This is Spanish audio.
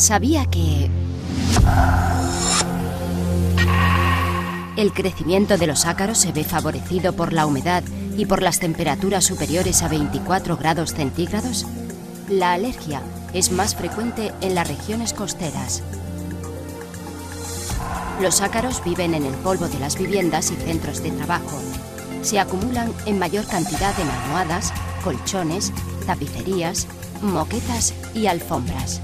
¿Sabía que... El crecimiento de los ácaros se ve favorecido por la humedad y por las temperaturas superiores a 24 grados centígrados? La alergia es más frecuente en las regiones costeras. Los ácaros viven en el polvo de las viviendas y centros de trabajo. Se acumulan en mayor cantidad en almohadas, colchones, tapicerías, moquetas y alfombras.